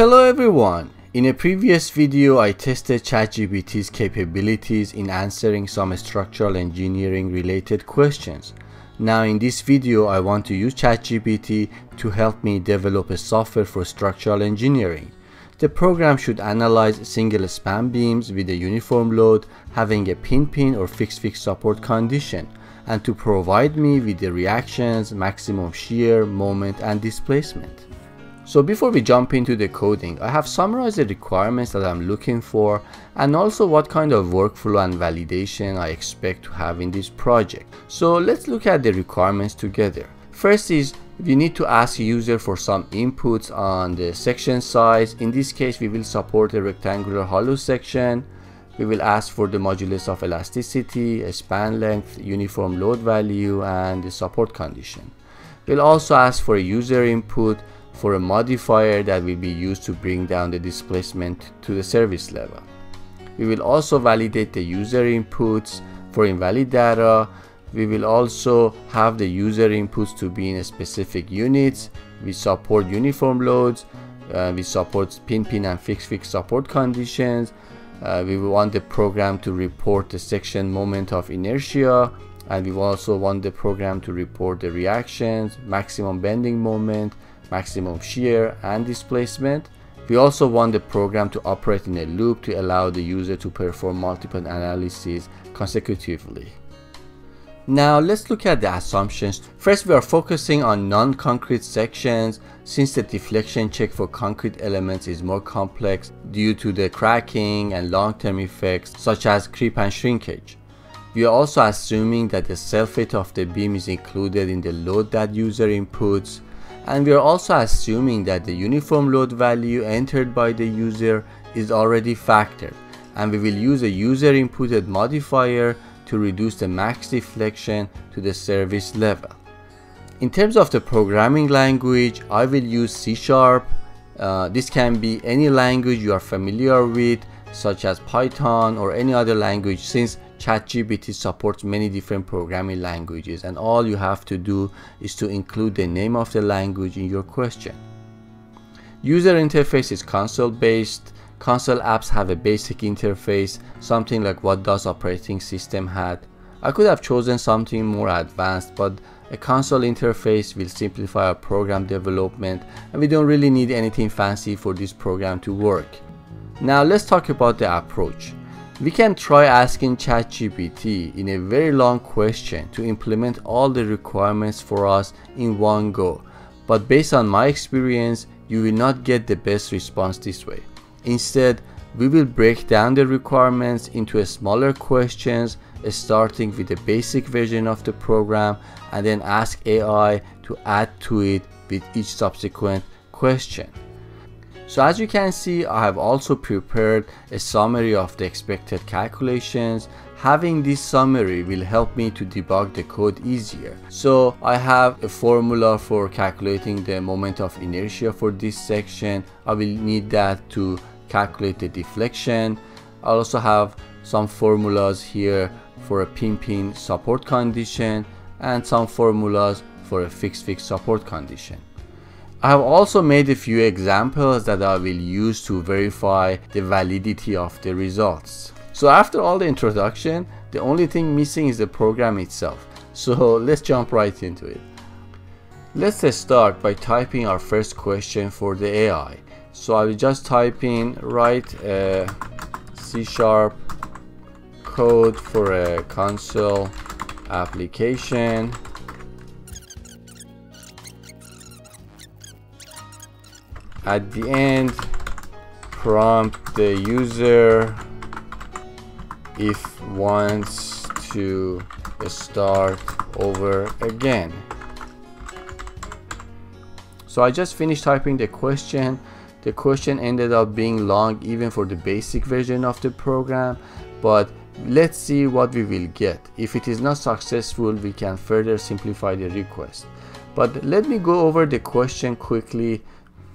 Hello everyone! In a previous video I tested ChatGPT's capabilities in answering some structural engineering related questions. Now in this video I want to use ChatGPT to help me develop a software for structural engineering. The program should analyze single span beams with a uniform load having a pin-pin or fixed-fixed support condition and to provide me with the reactions, maximum shear, moment and displacement. So before we jump into the coding, I have summarized the requirements that I'm looking for and also what kind of workflow and validation I expect to have in this project. So let's look at the requirements together. First is we need to ask user for some inputs on the section size. In this case, we will support a rectangular hollow section. We will ask for the modulus of elasticity, a span length, uniform load value, and the support condition. We'll also ask for a user input for a modifier that will be used to bring down the displacement to the service level. We will also validate the user inputs for invalid data. We will also have the user inputs to be in specific units. We support uniform loads. Uh, we support pin-pin and fix-fix support conditions. Uh, we want the program to report the section moment of inertia and we also want the program to report the reactions, maximum bending moment, maximum shear and displacement. We also want the program to operate in a loop to allow the user to perform multiple analyses consecutively. Now let's look at the assumptions. First we are focusing on non-concrete sections since the deflection check for concrete elements is more complex due to the cracking and long-term effects such as creep and shrinkage. We are also assuming that the self-weight of the beam is included in the load that user inputs and we are also assuming that the uniform load value entered by the user is already factored and we will use a user inputted modifier to reduce the max deflection to the service level. In terms of the programming language, I will use C Sharp. Uh, this can be any language you are familiar with such as Python or any other language since ChatGPT supports many different programming languages and all you have to do is to include the name of the language in your question. User interface is console based. Console apps have a basic interface, something like what DOS operating system had. I could have chosen something more advanced, but a console interface will simplify our program development and we don't really need anything fancy for this program to work. Now let's talk about the approach. We can try asking ChatGPT in a very long question to implement all the requirements for us in one go. But based on my experience, you will not get the best response this way. Instead, we will break down the requirements into smaller questions starting with the basic version of the program and then ask AI to add to it with each subsequent question. So as you can see, I have also prepared a summary of the expected calculations. Having this summary will help me to debug the code easier. So I have a formula for calculating the moment of inertia for this section. I will need that to calculate the deflection. I also have some formulas here for a pin-pin support condition and some formulas for a fixed-fixed support condition. I have also made a few examples that I will use to verify the validity of the results. So after all the introduction, the only thing missing is the program itself. So let's jump right into it. Let's start by typing our first question for the AI. So I will just type in write a C sharp code for a console application at the end prompt the user if wants to start over again. So I just finished typing the question. The question ended up being long even for the basic version of the program but let's see what we will get. If it is not successful we can further simplify the request. But let me go over the question quickly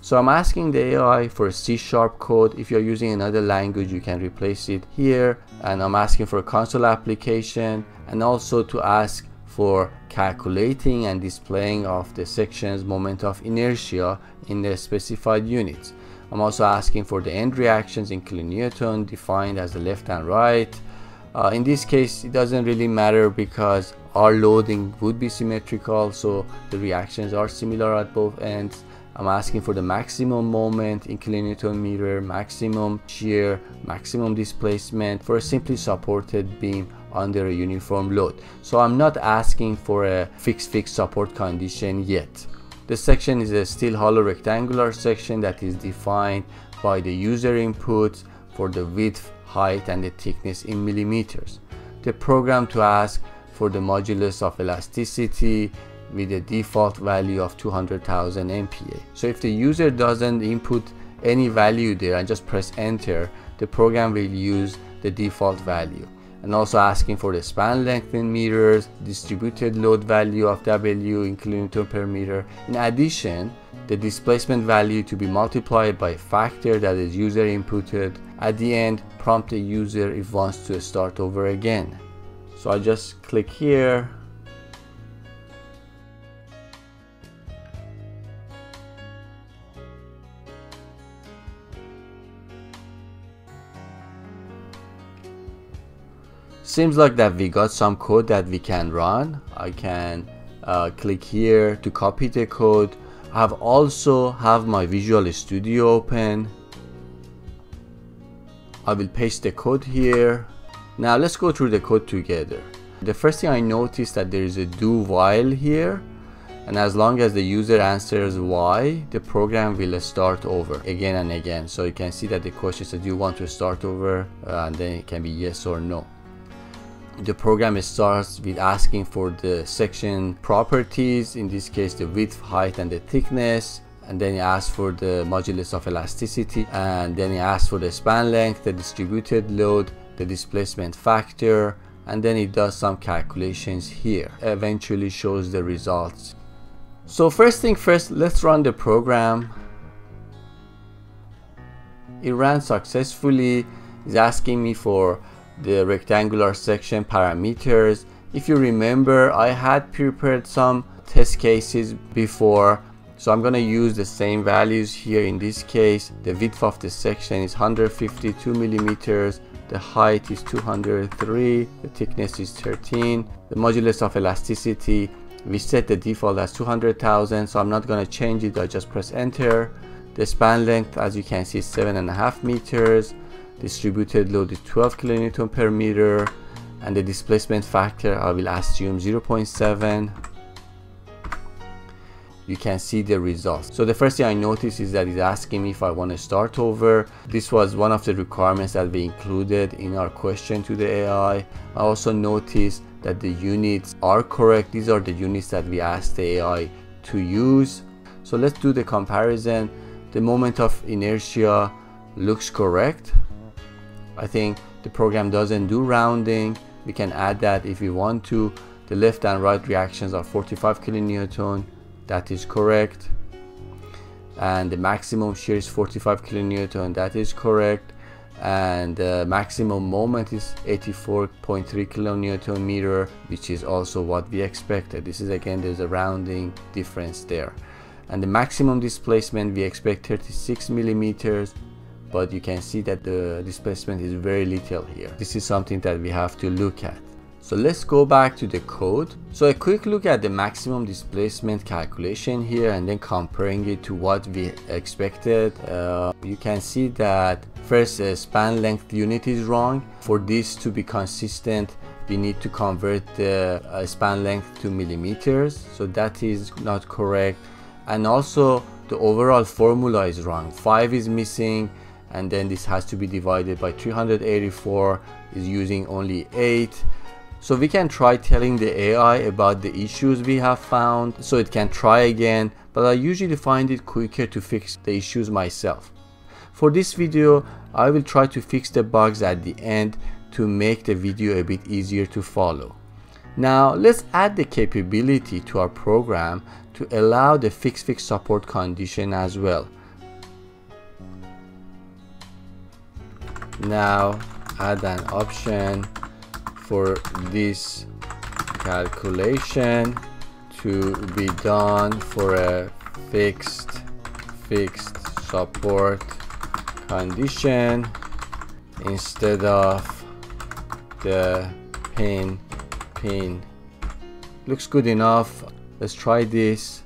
so I'm asking the AI for a C sharp code. If you're using another language, you can replace it here. And I'm asking for a console application and also to ask for calculating and displaying of the section's moment of inertia in the specified units. I'm also asking for the end reactions in kilonewton defined as the left and right. Uh, in this case, it doesn't really matter because our loading would be symmetrical, so the reactions are similar at both ends. I'm asking for the maximum moment in kilonewton meter, maximum shear, maximum displacement for a simply supported beam under a uniform load. So I'm not asking for a fixed fixed support condition yet. The section is a steel hollow rectangular section that is defined by the user input for the width, height and the thickness in millimeters. The program to ask for the modulus of elasticity with a default value of 200,000 MPa. So if the user doesn't input any value there and just press enter, the program will use the default value and also asking for the span length in meters, distributed load value of W in kilonewton per meter. In addition, the displacement value to be multiplied by a factor that is user inputted. At the end, prompt the user if wants to start over again. So I just click here seems like that we got some code that we can run. I can uh, click here to copy the code. I have also have my Visual Studio open. I will paste the code here. Now let's go through the code together. The first thing I noticed that there is a do while here and as long as the user answers Y the program will start over again and again. So you can see that the question says do you want to start over? Uh, and then it can be yes or no the program starts with asking for the section properties in this case the width height and the thickness. And then it asks for the modulus of elasticity. And then it asks for the span length the distributed load the displacement factor. And then it does some calculations here. Eventually shows the results. So first thing first let's run the program. It ran successfully. It's asking me for the rectangular section parameters. If you remember, I had prepared some test cases before so I'm gonna use the same values here in this case. The width of the section is 152 millimeters. The height is 203. The thickness is 13. The modulus of elasticity, we set the default as 200,000. So I'm not gonna change it. I just press enter. The span length, as you can see, is seven and a half meters distributed load is 12 kilonewton per meter and the displacement factor I will assume 0.7 you can see the results. So the first thing I notice is that it's asking me if I want to start over. This was one of the requirements that we included in our question to the AI I. Also noticed that the units are correct. These are the units that we asked the AI to use. So let's do the comparison. The moment of inertia looks correct I think the program doesn't do rounding. We can add that if we want to. The left and right reactions are 45 kilonewton. That is correct. And the maximum shear is 45 kilonewton. That is correct. And the maximum moment is 84.3 kilonewton meter which is also what we expected. This is again there's a rounding difference there. And the maximum displacement we expect 36 millimeters but you can see that the displacement is very little here. This is something that we have to look at. So let's go back to the code. So a quick look at the maximum displacement calculation here and then comparing it to what we expected. Uh, you can see that first uh, span length unit is wrong. For this to be consistent, we need to convert the uh, span length to millimeters. So that is not correct. And also the overall formula is wrong. 5 is missing and then this has to be divided by 384 is using only 8 so we can try telling the AI about the issues we have found. So it can try again but I usually find it quicker to fix the issues myself. For this video I will try to fix the bugs at the end to make the video a bit easier to follow. Now let's add the capability to our program to allow the fix fix support condition as well now add an option for this calculation to be done for a fixed fixed support condition instead of the pin pin. Looks good enough. Let's try this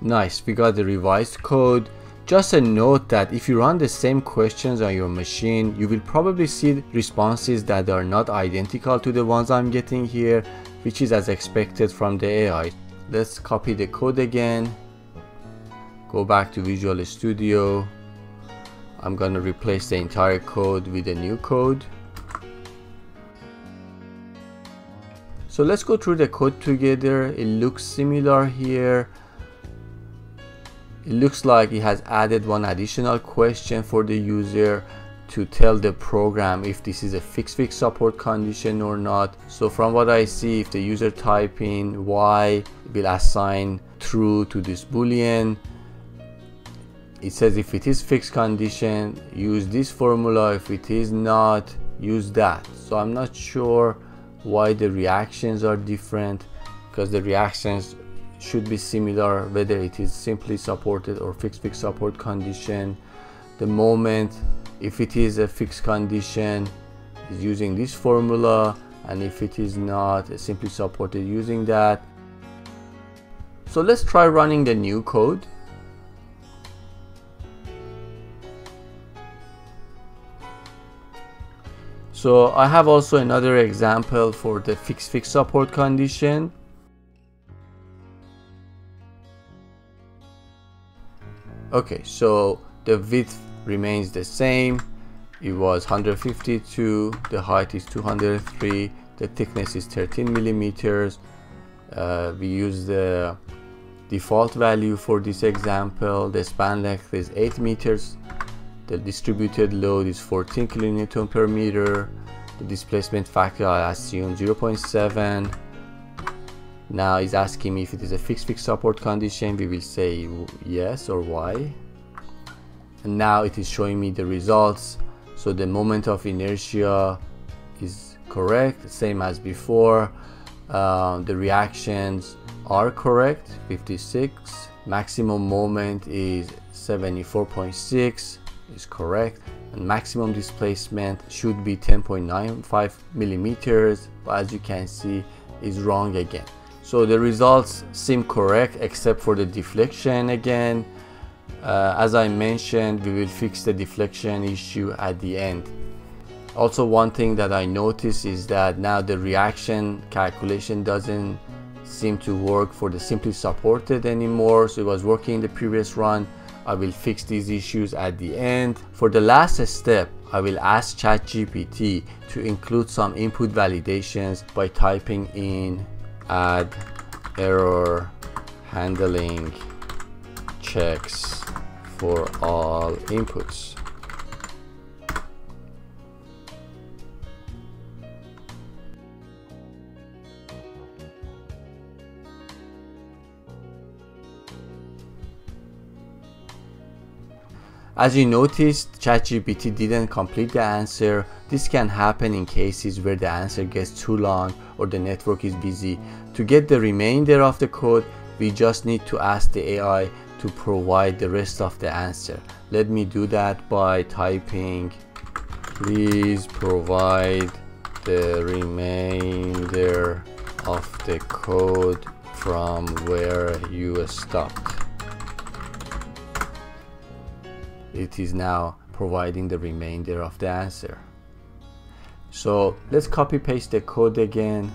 nice we got the revised code just a note that if you run the same questions on your machine, you will probably see responses that are not identical to the ones I'm getting here, which is as expected from the AI. Let's copy the code again, go back to Visual Studio. I'm gonna replace the entire code with a new code. So let's go through the code together. It looks similar here it looks like it has added one additional question for the user to tell the program if this is a fixed fix support condition or not. So from what I see, if the user type in Y, it will assign true to this boolean. It says if it is fixed condition, use this formula. If it is not, use that. So I'm not sure why the reactions are different because the reactions should be similar whether it is simply supported or fixed fixed support condition. The moment if it is a fixed condition is using this formula and if it is not simply supported using that. So let's try running the new code. So I have also another example for the fixed fixed support condition okay so the width remains the same. It was 152 the height is 203 the thickness is 13 millimeters. Uh, we use the default value for this example. The span length is 8 meters. The distributed load is 14 kilonewton per meter. The displacement factor I assume 0.7 now it's asking me if it is a fixed fixed support condition. We will say yes or Y. And now it is showing me the results. So the moment of inertia is correct same as before. Uh, the reactions are correct 56 maximum moment is 74.6 is correct. And maximum displacement should be 10.95 millimeters. But as you can see is wrong again so the results seem correct except for the deflection again. Uh, as I mentioned, we will fix the deflection issue at the end. Also one thing that I noticed is that now the reaction calculation doesn't seem to work for the simply supported anymore. So it was working in the previous run. I will fix these issues at the end. For the last step, I will ask ChatGPT to include some input validations by typing in add error handling checks for all inputs. As you noticed, ChatGPT didn't complete the answer. This can happen in cases where the answer gets too long or the network is busy. To get the remainder of the code, we just need to ask the AI to provide the rest of the answer. Let me do that by typing please provide the remainder of the code from where you stopped. It is now providing the remainder of the answer. So let's copy paste the code again.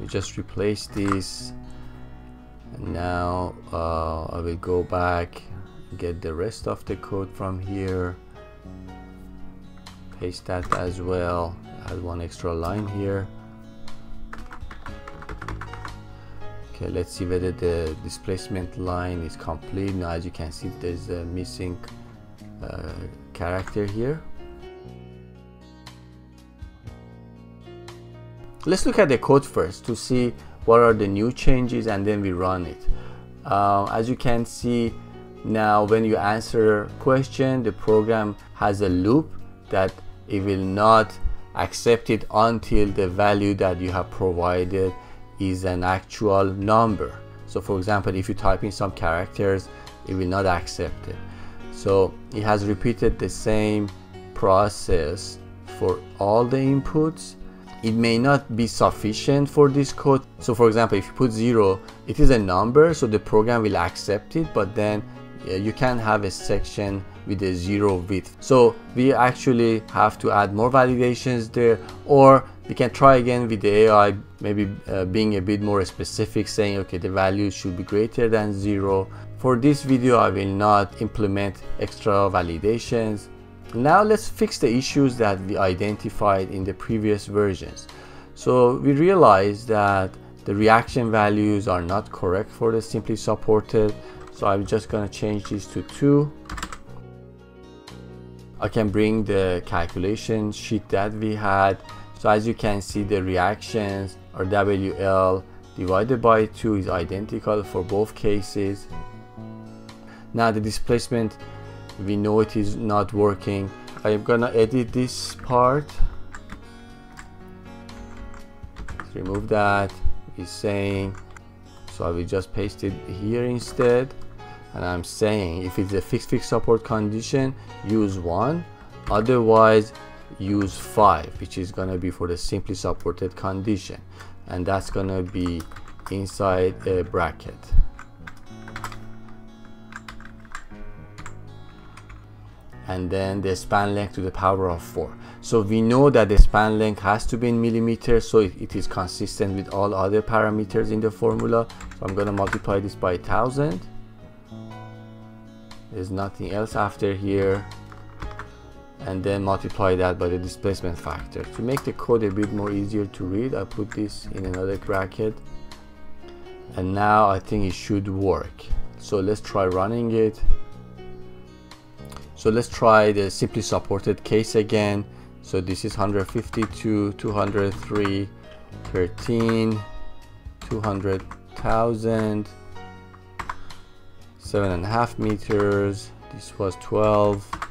We just replace this. And now uh, I will go back, get the rest of the code from here. Paste that as well. Add one extra line here. Okay let's see whether the displacement line is complete. Now as you can see there's a missing uh, character here. Let's look at the code first to see what are the new changes and then we run it. Uh, as you can see now when you answer question the program has a loop that it will not accept it until the value that you have provided is an actual number. So for example if you type in some characters it will not accept it. So it has repeated the same process for all the inputs. It may not be sufficient for this code. So for example if you put zero it is a number so the program will accept it but then you can have a section with a zero width. So we actually have to add more validations there or we can try again with the AI maybe uh, being a bit more specific saying okay the value should be greater than zero. For this video I will not implement extra validations. Now let's fix the issues that we identified in the previous versions. So we realized that the reaction values are not correct for the simply supported so I'm just gonna change these to 2 I can bring the calculation sheet that we had so as you can see the reactions or WL divided by 2 is identical for both cases. Now the displacement we know it is not working. I'm gonna edit this part. Let's remove that. Is saying so I will just paste it here instead. And I'm saying if it's a fixed fixed support condition use one. Otherwise use five which is gonna be for the simply supported condition. And that's gonna be inside a bracket. And then the span length to the power of 4 so we know that the span length has to be in millimeters so it, it is consistent with all other parameters in the formula. So I'm gonna multiply this by 1000 there's nothing else after here and then multiply that by the displacement factor. To make the code a bit more easier to read I put this in another bracket. And now I think it should work. So let's try running it. So let's try the simply supported case again. So this is 152 203 13 200,000 seven and a half meters. This was 12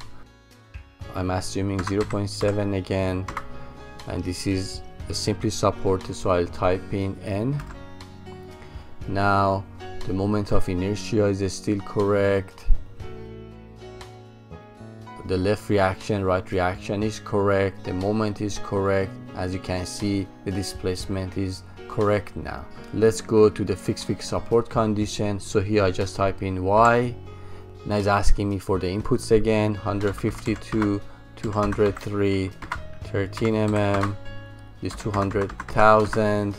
I'm assuming 0.7 again and this is simply supported so I'll type in n. Now the moment of inertia is still correct. The left reaction right reaction is correct. The moment is correct. As you can see the displacement is correct now. Let's go to the fixed fixed support condition. So here I just type in y now it's asking me for the inputs again. 152 203 13 mm This is 200,000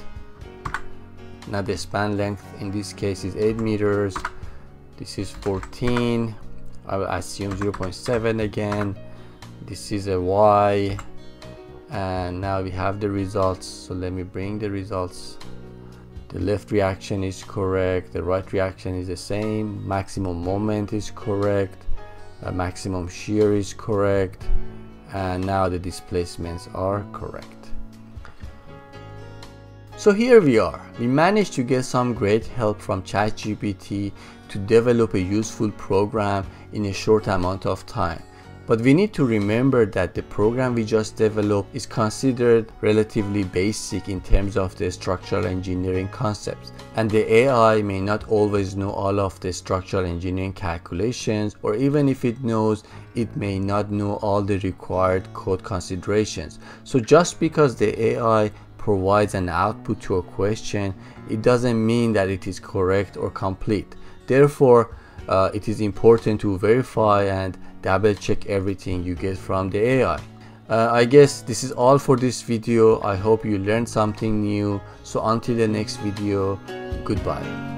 now the span length in this case is 8 meters. This is 14 I assume 0.7 again. This is a Y. And now we have the results. So let me bring the results the left reaction is correct the right reaction is the same maximum moment is correct uh, maximum shear is correct and now the displacements are correct so here we are. We managed to get some great help from ChatGPT to develop a useful program in a short amount of time. But we need to remember that the program we just developed is considered relatively basic in terms of the structural engineering concepts. And the AI may not always know all of the structural engineering calculations or even if it knows, it may not know all the required code considerations. So just because the AI provides an output to a question, it doesn't mean that it is correct or complete. Therefore, uh, it is important to verify and double check everything you get from the AI. Uh, I guess this is all for this video. I hope you learned something new. So until the next video, goodbye.